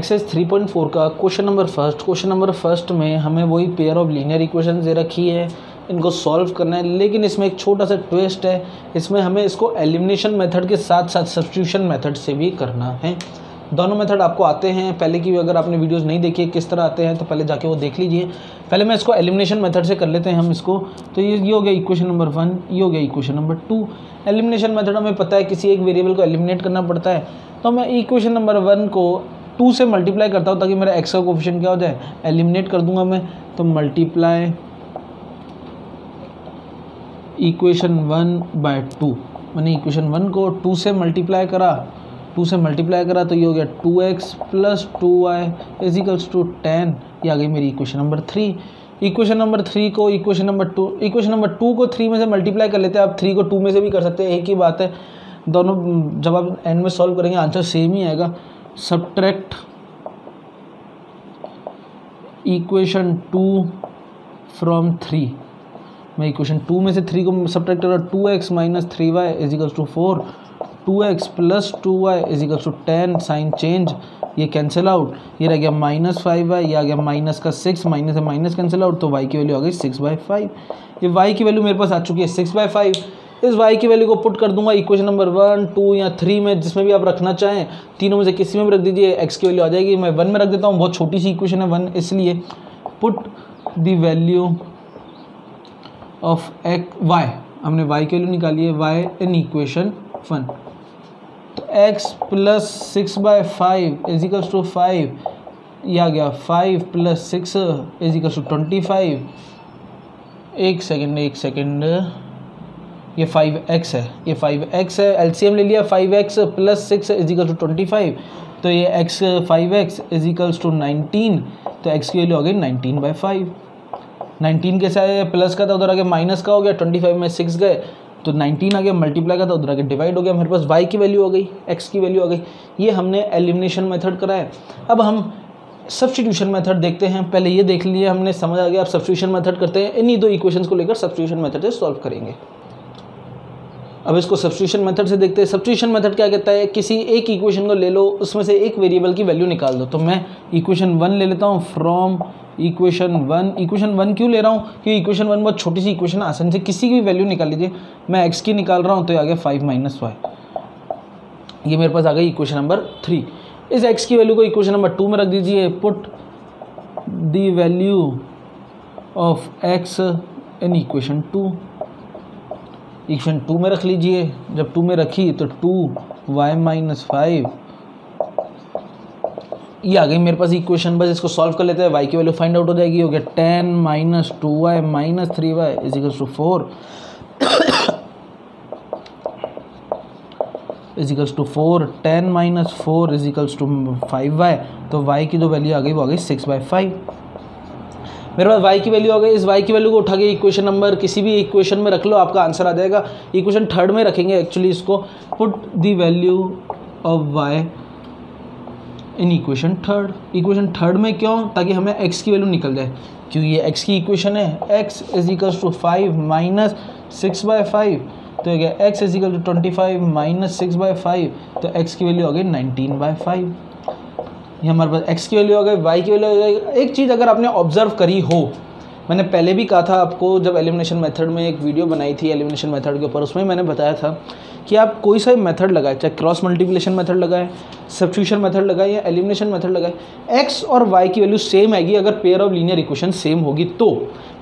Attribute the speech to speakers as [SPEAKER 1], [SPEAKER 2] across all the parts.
[SPEAKER 1] Exercise three point four का question number first question number first में हमें वही पेयर ऑफ़ लीनियर इक्वेशन दे रखी है। इनको सॉल्व करना है, लेकिन इसमें एक छोटा सा ट्विस्ट है। इसमें हमें इसको एलिमिनेशन मेथड के साथ साथ सब्सटीट्यूशन मेथड से भी करना है। दोनों मेथड आपको आते हैं। पहले की अगर आपने वीडियोस नहीं देखी, किस तरह आते हैं तो पहले जाके वो देख लीजिए। पहले मैं इसको एलिमिनेशन मेथड से कर लेते हैं हम इसको। तो ये ये हो गया इक्वेशन नंबर वन ये हो गया equation number two elimination method हमें पता है किसी एक वेरिएबल को एलिमिनेट करना पड़ता है। तो मैं इक्वेशन नंबर वन को टू से मल्टीप्लाई करता हूँ ताकि मेरा एक्स का कोफिशन क्या हो जाए? एलिमिनेट कर दूँगा मैं तो multiply equation one by two. मैंने इक्वेशन वन को टू से मल्टीप्लाई करा, टू से मल्टीप्लाई करा तो ये हो गया two x plus two y equals to ten. ये आ गई मेरी equation number three. Equation number three को, equation number two, equation number two को थ्री में से मल्टीप्लाई कर लेते हैं। आप थ्री को टू में से भी कर सकते हैं, एक ही बात है। दोनों जब आप एंड में सॉल्व करेंगे आंसर सेम ही आएगा। Subtract equation two from three मैं इक्वेशन टू में से थ्री को सब्ट्रैक्ट कर रहा two x minus three y equals to four two x plus two y equals to ten sign change ये कैंसिल आउट ये रह गया माइनस फाइव वाई ये आ गया माइनस का सिक्स माइनस से माइनस कैंसिल आउट तो वाई की वैल्यू आ गई सिक्स बाई फाइव ये वाई की वैल्यू मेरे पास आ चुकी है सिक्स बाई फाइव इस वाई की वैल्यू को पुट कर दूँगा इक्वेशन नंबर वन टू या थ्री में, जिसमें भी आप रखना चाहें, तीनों में से किसी में भी रख दीजिए एक्स की वैल्यू आ जाएगी। मैं वन में रख देता हूँ, बहुत छोटी सी इक्वेशन है वन इसलिए put the value of x y हमने वाई की वैल्यू निकाली है वाई इन इक्वेशन वन तो x plus six by five equals to five ये आ गया five plus six equals to twenty five एक सेकेंड एक सेकेंड ये फाइव एक्स है। ये फाइव एक्स है। एलसीएम ले लिया five x plus six equals to twenty five तो ये x five x equals to nineteen तो एक्स की वैल्यू हो गई नाइनटीन बाई फाइव नाइनटीन कैसे आया? प्लस का था, उधर आगे माइनस का हो गया ट्वेंटी फाइव में सिक्स गए। तो नाइनटीन आ गया मल्टीप्लाई का था, उधर आगे डिवाइड हो गया। मेरे पास वाई की वैल्यू हो गई एक्स की वैल्यू आ गई। ये हमने एलिमिनेशन मेथड कराया। अब हम सब्सटीट्यूशन मेथड देखते हैं। पहले ये देख लिया हमने समझ आ गया। अब सब्सटीट्यूशन मेथड करते हैं। इन्हीं दो इक्वेशंस को लेकर सब्सटीट्यूशन मेथड से सॉल्व करेंगे। अब इसको सब्सटीट्यूशन मेथड से देखते हैं। सब्सटीट्यूशन मेथड क्या कहता है? किसी एक इक्वेशन को ले लो, उसमें से एक वेरिएबल की वैल्यू निकाल दो। तो मैं इक्वेशन वन ले लेता हूँ from equation one equation one क्यों ले रहा हूँ? क्योंकि इक्वेशन वन बहुत छोटी सी इक्वेशन आसानी से किसी की भी वैल्यू निकाल लीजिए। मैं एक्स की निकाल रहा हूँ तो आ गया फाइव माइनस वाई ये मेरे पास आ गई इक्वेशन नंबर थ्री इस एक्स की वैल्यू को इक्वेशन नंबर टू में रख दीजिए। Put the value of x in equation two equation two में रख लीजिए। जब टू में रखी तो टू वाई माइनस फाइव ये आ गई मेरे पास इक्वेशन बस इसको सॉल्व कर लेते हैं। वाई की वैल्यू फाइंड आउट हो जाएगी। हो गया ten minus two y minus three y is two four is equals to four ten minus four is equals to five y तो वाई की जो वैल्यू आ गई वो आ गई सिक्स बाई फाइव मेरे पास वाई की वैल्यू आ गई, इस वाई की वैल्यू को उठा के इक्वेशन नंबर किसी भी इक्वेशन में रख लो, आपका आंसर आ जाएगा। इक्वेशन थर्ड में रखेंगे एक्चुअली इसको। Put the value of y in equation third equation third में क्यों? ताकि हमें एक्स की वैल्यू निकल जाए। क्योंकि ये x की इक्वेशन है? X is equals to five minus six by five तो x is equal to twenty five minus six by five तो एक्स की वैल्यू आ गई नाइनटीन बाय फाइव ये हमारे पास एक्स की वैल्यू आ गई वाई की वैल्यू आ गई। एक चीज़ अगर आपने ऑब्ज़र्व करी हो, मैंने पहले भी कहा था आपको जब एलिमिनेशन मेथड में एक वीडियो बनाई थी एलिमिनेशन मेथड के ऊपर, उसमें मैंने बताया था कि आप कोई सा मेथड लगाए, चाहे क्रॉस मल्टीप्लिकेशन मेथड लगाए सब्सटीट्यूशन मेथड लगाए या एलिमिनेशन मेथड लगाए एक्स और वाई की वैल्यू सेम आएगी अगर pair of linear equation same होगी तो।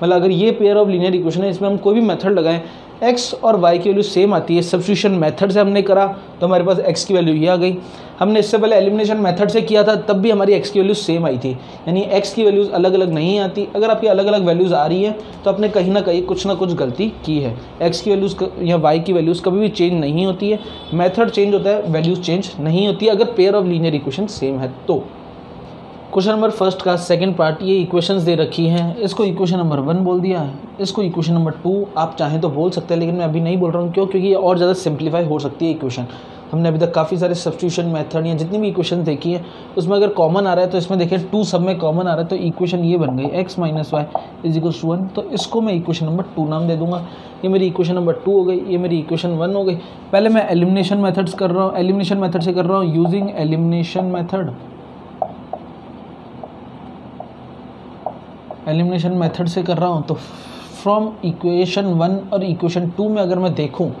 [SPEAKER 1] मतलब अगर ये पेयर ऑफ़ लीनियर इक्वेशन है, इसमें हम कोई भी मेथड लगाएँ एक्स और वाई की वैल्यू सेम आती है। सब्सटीट्यूशन मेथड से हमने करा तो हमारे पास एक्स की वैल्यू ये आ गई। हमने इससे पहले एलिमिनेशन मेथड से किया था, तब भी हमारी एक्स की वैल्यूज़ सेम आई थी। यानी एक्स की वैल्यूज़ अलग अलग नहीं आती। अगर आपकी अलग अलग वैल्यूज़ आ रही है तो आपने कहीं ना कहीं कुछ ना कुछ गलती की है। एक्स की वैल्यूज़ या वाई की वैल्यूज़ कभी भी चेंज नहीं होती है। मैथड चेंज होता है वैल्यूज़ चेंज नहीं होती। अगर pair of linear equation same है तो। क्वेश्चन नंबर फ़र्स्ट का सेकंड पार्ट ये इक्वेशंस दे रखी हैं। इसको इक्वेशन नंबर वन बोल दिया है। इसको इक्वेशन नंबर टू आप चाहें तो बोल सकते हैं, लेकिन मैं अभी नहीं बोल रहा हूँ क्यों क्योंकि ये और ज़्यादा सिंप्लीफाई हो सकती है इक्वेशन हमने अभी तक काफ़ी सारे सब्सटीट्यूशन मेथड या जितनी भी इक्वेशन देखी है, उसमें अगर कॉमन आ रहा है तो इसमें देखिए टू सब में कॉमन आ रहा है तो इक्वेशन ये बन गई x minus y is equal to one तो इसको मैं इक्वेशन नंबर टू नाम दे दूँगा। ये मेरी इक्वेशन नंबर टू हो गई, ये मेरी इक्वेशन वन हो गई। पहले मैं एलिमिनेशन मैथड्स कर रहा हूँ एलिमिनेशन मैथड से कर रहा हूँ using elimination method elimination method से कर रहा हूँ तो फ्रॉम इक्वेशन वन और इक्वेशन टू में अगर मैं देखूँ,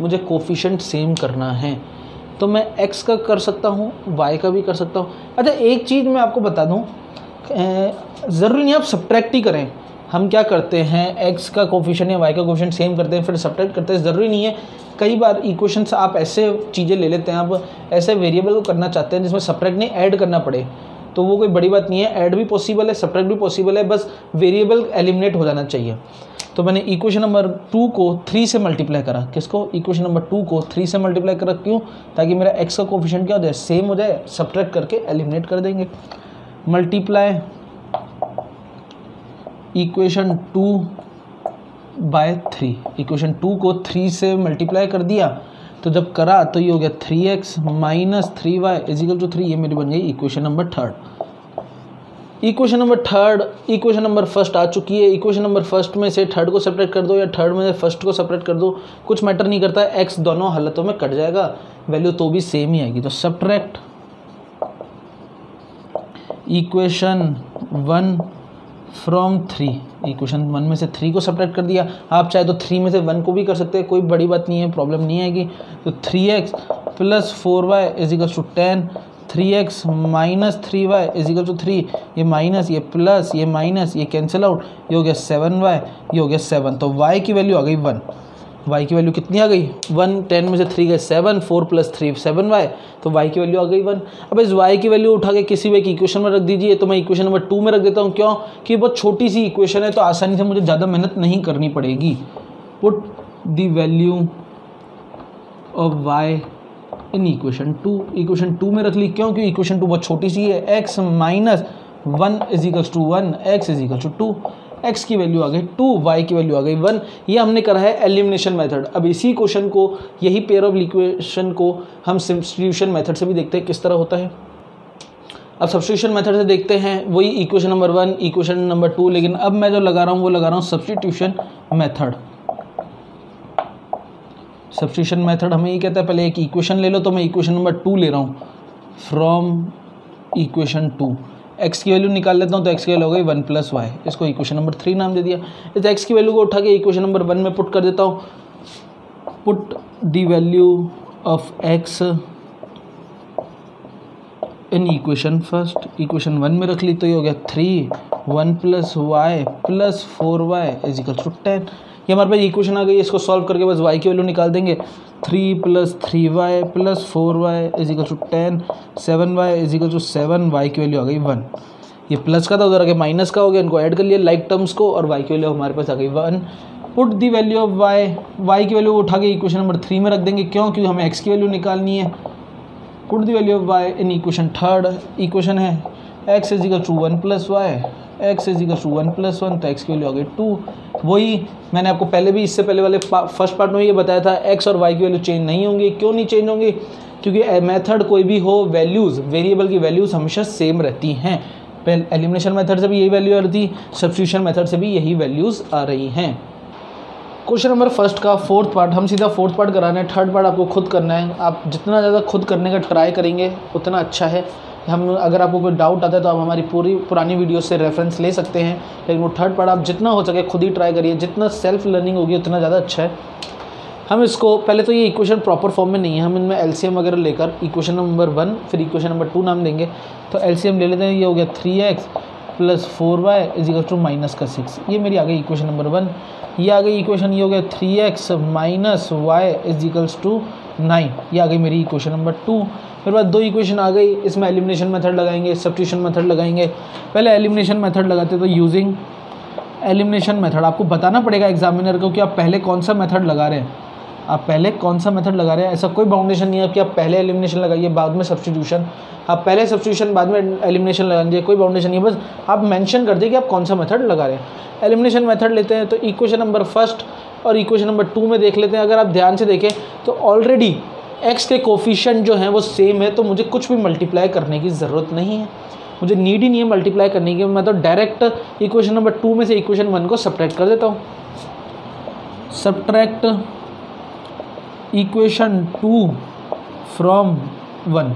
[SPEAKER 1] मुझे कोफिशेंट सेम करना है। तो मैं एक्स का कर सकता हूँ वाई का भी कर सकता हूँ। अच्छा एक चीज़ मैं आपको बता दूँ ज़रूरी नहीं आप सब्ट्रैक्ट ही करें। हम क्या करते हैं एक्स का कोफिशन या वाई का कोफिशन सेम करते हैं, फिर सब्ट्रैक्ट करते हैं, ज़रूरी नहीं है। कई बार इक्वेशंस आप ऐसे चीज़ें ले लेते हैं, आप ऐसे वेरिएबल को करना चाहते हैं जिसमें सब्ट्रैक्ट नहीं ऐड करना पड़े। तो वो कोई बड़ी बात नहीं है। ऐड भी पॉसिबल है सब्ट्रैक्ट भी पॉसिबल है, बस वेरिएबल एलिमिनेट हो जाना चाहिए। तो मैंने इक्वेशन नंबर टू को थ्री से मल्टीप्लाई करा। किसको? इक्वेशन नंबर टू को थ्री से मल्टीप्लाई करा क्यों ताकि मेरा एक्स का कोफिशन क्या हो जाए? सेम हो जाए सब्ट्रैक्ट करके एलिमिनेट कर देंगे। Multiply equation two by three equation two को थ्री से मल्टीप्लाई कर दिया। तो जब करा तो ये हो गया three x minus three y equal to three, ये मेरी बन गई equation number third equation number third equation number first आ चुकी है। इक्वेशन नंबर फ़र्स्ट में से थर्ड को सेपरेट कर दो या थर्ड में से फ़र्स्ट को सेपरेट कर दो, कुछ मैटर नहीं करता। एक्स दोनों हालतों में कट जाएगा। वैल्यू तो भी सेम ही आएगी। तो subtract equation one from three equation one में से थ्री को सपरेट कर दिया। आप चाहे तो थ्री में से वन को भी कर सकते हैं, कोई बड़ी बात नहीं है प्रॉब्लम नहीं आएगी। तो three x plus four y equals to ten three x minus three y equal to three ये माइनस ये प्लस ये माइनस ये कैंसिल आउट ये हो गया सेवन वाई ये हो गया सेवन तो वाई की वैल्यू आ गई वन वाई की वैल्यू कितनी आ गई? वन, टेन में से थ्री गए seven four plus three seven y तो वाई की वैल्यू आ गई वन अब इस वाई की वैल्यू उठा के किसी भी एक इक्वेशन में रख दीजिए तो मैं इक्वेशन नंबर टू में रख देता हूँ। क्यों? कि बहुत छोटी सी इक्वेशन है तो आसानी से मुझे ज़्यादा मेहनत नहीं करनी पड़ेगी। Put the value of y in equation two equation two में रख ली। क्यों? क्योंकि इक्वेशन टू बहुत छोटी सी है। X minus one is equals to one x is equal to two x की वैल्यू आ गई टू वाई की वैल्यू आ गई वन ये हमने करा है एलिमिनेशन मेथड अब इसी क्वेश्चन को, यही पेयर ऑफ़ इक्वेशन को हम सब्सटीट्यूशन मेथड से भी देखते हैं, किस तरह होता है। अब सब्सटीट्यूशन मेथड से देखते हैं, वही equation number one equation number two लेकिन अब मैं जो लगा रहा हूँ, वो लगा रहा हूँ सब्सटीट्यूशन मेथड सब्सटीट्यूशन मेथड हमें ये कहता है, पहले एक इक्वेशन ले लो तो मैं इक्वेशन नंबर टू ले रहा हूँ. फ्रॉम इक्वेशन टू एक्स की वैल्यू निकाल लेता हूँ तो एक्स की वैल्यू हो गई वन प्लस वाई इसको इक्वेशन नंबर थ्री नाम दे दिया। इस एक्स की वैल्यू को उठा के इक्वेशन नंबर वन में पुट कर देता हूँ। Put the value of x in equation first equation one में रख ली तो ये हो गया three one plus y plus four y is equal to ten ये हमारे पास इक्वेशन आ गई, इसको सॉल्व करके बस वाई की वैल्यू निकाल देंगे। Three plus three y plus four y equal to ten seven y equal to seven y की वैल्यू आ गई वन ये प्लस का था, उधर आगे माइनस का हो गया, इनको ऐड कर लिया लाइक टर्म्स को, और वाई की वैल्यू हमारे पास आ गई one put the value of y y की वैल्यू उठा के इक्वेशन नंबर थ्री में रख देंगे, क्यों? क्योंकि हमें एक्स की वैल्यू निकालनी है. Put the value of y in equation third equation है x equal to one plus y x is equal to one plus one तो एक्स की वैल्यू आ गई टू वही मैंने आपको पहले भी, इससे पहले वाले फ़र्स्ट पार्ट में ये बताया था एक्स और वाई की वैल्यू चेंज नहीं होंगी. क्यों नहीं चेंज होंगी? क्योंकि मेथड कोई भी हो वैल्यूज़ वेरिएबल की वैल्यूज़ हमेशा सेम रहती हैं. एलिमिनेशन मेथड से भी यही वैल्यू आ रही थी सब्सिट्यूशन मेथड से भी यही वैल्यूज़ आ रही हैं. क्वेश्चन नंबर फ़र्स्ट का फोर्थ पार्ट हम सीधा फोर्थ पार्ट कराना है. थर्ड पार्ट आपको खुद करना है. आप जितना ज़्यादा खुद करने का ट्राई करेंगे, उतना अच्छा है. हम अगर आपको कोई डाउट आता है तो आप हमारी पूरी पुरानी वीडियो से रेफरेंस ले सकते हैं। लेकिन वो थर्ड पार्ट आप जितना हो सके खुद ही ट्राई करिए। जितना सेल्फ लर्निंग होगी, उतना ज़्यादा अच्छा है। हम इसको, पहले तो ये इक्वेशन प्रॉपर फॉर्म में नहीं है। हम इनमें एलसीएम वगैरह लेकर इक्वेशन नंबर वन फिर इक्वेशन नंबर टू नाम देंगे। तो एलसीएम ले लेते हैं। ये हो गया three x plus four y is equal to minus का सिक्स ये मेरी आ गई इक्वेशन नंबर वन ये आ गई इक्वेशन ये हो गया three x minus y equals to nine. ये आ गई मेरी इक्वेशन नंबर टू फिर बाद दो इक्वेशन आ गई। इसमें एलिमिनेशन मेथड लगाएँगे सब्सटीट्यूशन मेथड लगाएँगे। पहले एलिमिनेशन मेथड लगाते तो यूजिंग एलिमिनेशन मेथड आपको बताना पड़ेगा एग्जामिनर को कि आप पहले कौन सा मेथड लगा रहे हैं। आप पहले कौन सा मेथड लगा रहे हैं? ऐसा कोई बाउंडेशन नहीं है कि आप पहले एलिमिनेशन लगाइए, बाद में सब्सटीट्यूशन आप पहले सब्सटीट्यूशन बाद में एलिमिनेशन लगाइए कोई बाउंडेशन नहीं है। बस आप मेंशन कर दिए कि आप कौन सा मेथड लगा रहे हैं। एलिमिनेशन मेथड लेते हैं तो इक्वेशन नंबर फ़र्स्ट और इक्वेशन नंबर टू में देख लेते हैं, अगर आप ध्यान से देखें तो ऑलरेडी एक्स के कोफिशेंट जो हैं वो सेम है तो मुझे कुछ भी मल्टीप्लाई करने की ज़रूरत नहीं है। मुझे नीड ही नहीं है मल्टीप्लाई करने की, मैं तो डायरेक्ट इक्वेशन नंबर टू में से इक्वेशन वन को सब्ट्रैक्ट कर देता हूँ। Subtract equation two from one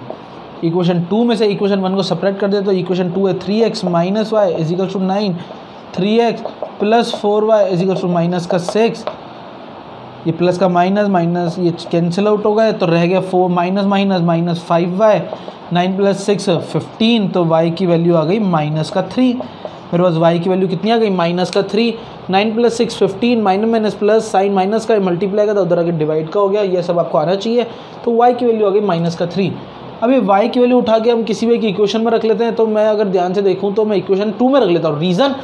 [SPEAKER 1] equation two में से इक्वेशन वन को सब्ट्रैक्ट कर देता तो इक्वेशन टू है three x minus y equals to nine three x plus four y equal to minus का सिक्स, ये प्लस का माइनस माइनस ये कैंसिल आउट हो गए तो रह गया four minus minus minus five y nine plus six fifteen तो वाई की वैल्यू आ गई माइनस का थ्री मेरे पास वाई की वैल्यू कितनी आ गई? माइनस का three nine plus six fifteen minus minus plus sign minus का मल्टीप्लाई का था उधर आगे डिवाइड का हो गया, ये सब आपको आना चाहिए. तो वाई की वैल्यू आ गई माइनस का थ्री अभी वाई की वैल्यू उठा के हम किसी भी एक इक्वेशन में रख लेते हैं तो मैं अगर ध्यान से देखूँ तो मैं इक्वेशन टू में रख लेता हूँ। रीज़न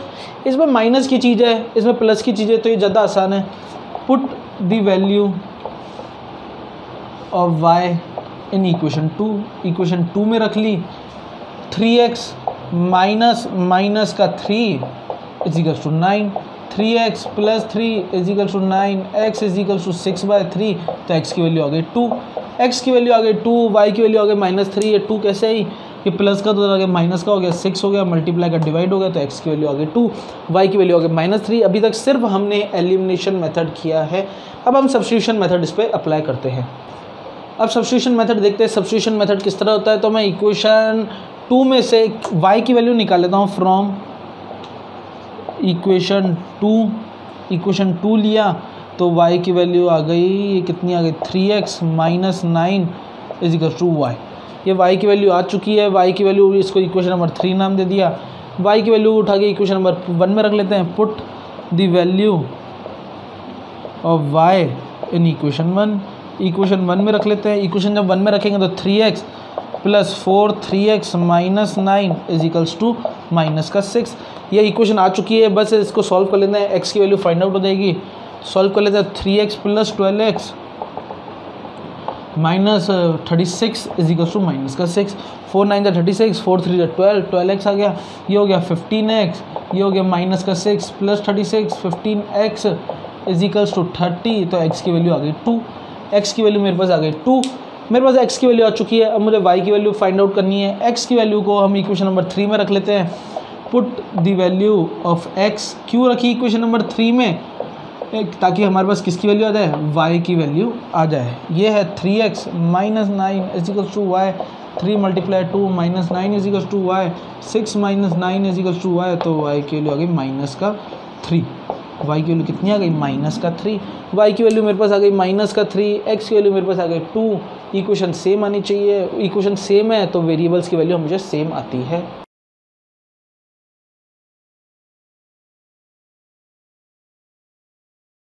[SPEAKER 1] इसमें माइनस की चीज़ है, इसमें प्लस की चीज़ है तो ये ज़्यादा आसान है। Put the value of y in equation two equation two में रख ली। थ्री एक्स माइनस माइनस का three equals to nine three x plus three equals to nine x equals to six by three तो x की value आ गई two x की value आ गई टू वाई की वैल्यू आ गई माइनस थ्री ये टू कैसे आई? ये प्लस का तो आ गया माइनस का हो गया सिक्स हो गया मल्टीप्लाई का डिवाइड हो गया तो एक्स की वैल्यू आ गई टू वाई की वैल्यू आ गई माइनस थ्री अभी तक सिर्फ़ हमने एलिमिनेशन मेथड किया है। अब हम सब्सटीट्यूशन मेथड इस पर अप्लाई करते हैं। अब सब्सटीट्यूशन मेथड देखते हैं सब्सटीट्यूशन मेथड किस तरह होता है। तो मैं इक्वेशन टू में से वाई की वैल्यू निकाल लेता हूँ from equation two equation two लिया। तो y की वैल्यू आ गई, ये कितनी आ गई? Three x minus nine is equal to y ये y की वैल्यू आ चुकी है, y की वैल्यू इसको इक्वेशन नंबर थ्री नाम दे दिया. y की वैल्यू उठा के इक्वेशन नंबर वन में रख लेते हैं. Put the value of y in equation one equation one में रख लेते हैं. इक्वेशन जब वन में रखेंगे तो three x plus four three x minus nine is equals to minus का सिक्स ये इक्वेशन आ चुकी है. बस इसको सॉल्व कर लेते हैं. एक्स की वैल्यू फाइंड आउट हो जाएगी. सॉल्व कर लेते हैं three x plus twelve x minus thirty six is equal to minus का six four nine thirty six four three twelve twelve x आ गया। ये हो गया फिफ्टीन एक्स ये हो गया माइनस का six plus thirty six fifteen x is two thirty तो एक्स की वैल्यू आ गई टू एक्स की वैल्यू मेरे पास आ गई टू मेरे पास एक्स की वैल्यू आ चुकी है, अब मुझे वाई की वैल्यू फाइंड आउट करनी है। एक्स की वैल्यू को हम इक्वेशन नंबर थ्री में रख लेते हैं। Put the value of x क्यों रखी इक्वेशन नंबर थ्री में? ताकि हमारे पास किसकी वैल्यू आ जाए? वाई की वैल्यू आ जाए। ये है three x minus nine equals to y three multiply two minus nine equals to y six minus nine equals to y तो वाई की वैल्यू आ गई माइनस का थ्री वाई की वैल्यू कितनी आ गई? माइनस का थ्री वाई की वैल्यू मेरे पास आ गई माइनस का थ्री एक्स की वैल्यू मेरे पास आ गई टू इक्वेशन सेम आनी चाहिए। इक्वेशन सेम है तो वेरिएबल्स की वैल्यू मुझे सेम आती है।